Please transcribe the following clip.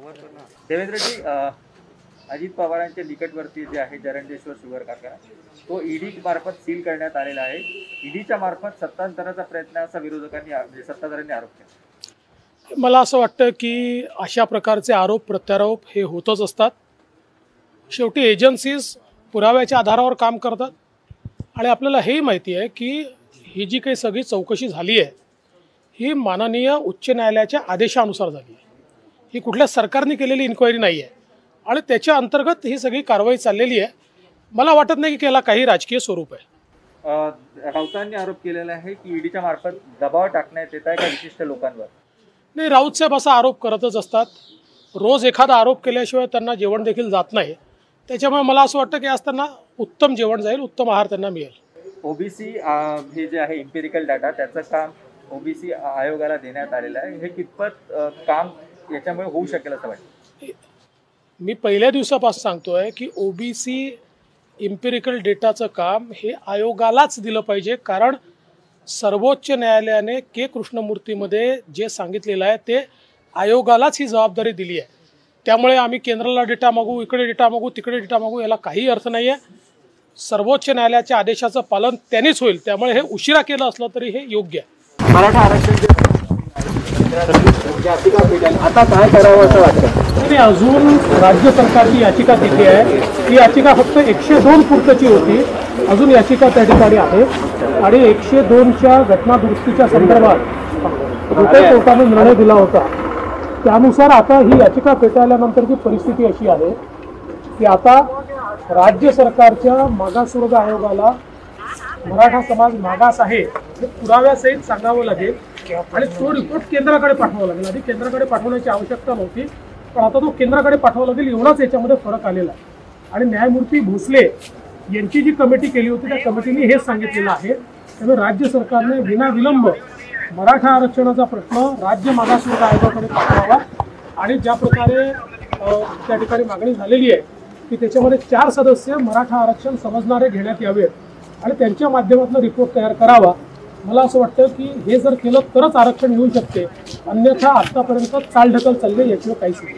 देवेंद्रजी अजित पवारांच्या निकटवर्ती जे आहे जरंजेश्वर शुगर कारखाना तो ईडी मार्फत सील करण्यात आलेला आहे. ईडीच्या मार्फत सत्तांतराचा प्रयत्न असा विरोधकांनी म्हणजे सत्ताधाऱ्यांनी आरोप केला. मला असं वाटतं की अशा प्रकारचे आरोप प्रत्यारोप हे होतच असतात. शेवटी एजन्सीज पुराव्याच्या आधारावर काम करतात. आणि आपल्याला हेही माहिती आहे की ही जी काही सगळी चौकशी झाली आहे ही माननीय उच्च न्यायालयाच्या आदेशानुसार झाली आहे. ही कुठल्या सरकारने केलेली इन्क्वायरी नाही आहे आणि त्याच्या अंतर्गत ही सगळी कारवाई चाललेली आहे. मला वाटत नाही की याला काही राजकीय स्वरूप आहे. राऊतांनी आरोप केलेला आहे की ईडीच्या मार्फत दबाव टाकण्यात येत आहे का विशिष्ट लोकांवर? नाही राऊत साहेब असा आरोप करतच असतात. रोज एखादा आरोप केल्याशिवाय त्यांना जेवण देखील जात नाही. त्याच्यामुळे मला असं वाटतं की आज त्यांना उत्तम जेवण जाईल उत्तम आहार त्यांना मिळेल. ओबीसी हे जे आहे इम्पेरिकल डाटा त्याचं काम ओबीसी आयोगाला देण्यात आलेलं आहे. हे कितपत काम याच्यामुळे होऊ शकेल असं वाटतं. मी पहिल्या दिवसापासून सांगतोय की ओबीसी इम्पेरिकल डेटाचं काम हे आयोगालाच दिलं पाहिजे. कारण सर्वोच्च न्यायालयाने के. कृष्णमूर्तीमध्ये जे सांगितलेलं आहे ते आयोगालाच ही जबाबदारी दिली आहे. त्यामुळे आम्ही केंद्राला डेटा मागू इकडे डेटा मागू तिकडे डेटा मागू याला काही अर्थ नाही आहे सर्वोच्च न्यायालयाच्या आदेशाचं पालन त्यांनीच होईल. त्यामुळे हे उशिरा केलं असलं तरी हे योग्य आहे. मराठा आरक्षण आता काय करावं असं वाटतं? आणि अजून राज्य सरकारची याचिका तिथे आहे. ती याचिका फक्त एकशे दोन पुरतची होती. अजून याचिका त्या ठिकाणी आहे. आणि एकशे दोनच्या घटना दुरुस्तीच्या संदर्भात जो काही कोर्टाने निर्णय दिला होता. त्यानुसार आता ही याचिका फेटाळल्यानंतरची परिस्थिती अशी आहे की आता राज्य सरकारच्या मागासवर्ग आयोगाला मराठा समाज मागास आहे हे पुराव्यासहित सांगावं लागेल. आणि तो रिपोर्ट केंद्राकडे पाठवावा लागेल. आधी केंद्राकडे पाठवण्याची आवश्यकता नव्हती पण आता तो केंद्राकडे पाठवावा लागेल एवढाच याच्यामध्ये फरक आलेला आहे. आणि न्यायमूर्ती भोसले यांची जी कमिटी केली होती त्या कमिटीने हेच सांगितलेलं आहे त्यामुळे राज्य सरकारने विनाविलंब मराठा आरक्षणाचा प्रश्न राज्य मागासवर्ग आयोगाकडे पाठवावा. आणि ज्या प्रकारे त्या ठिकाणी मागणी झालेली आहे की त्याच्यामध्ये चार सदस्य मराठा आरक्षण समजणारे घेण्यात यावेत. आणि त्यांच्या माध्यमातून रिपोर्ट तयार करावा. मला असं वाटतं की हे जर केलं तरच आरक्षण येऊ शकते. अन्यथा आत्तापर्यंत चालढकल चालली याशिवाय काहीच नाही.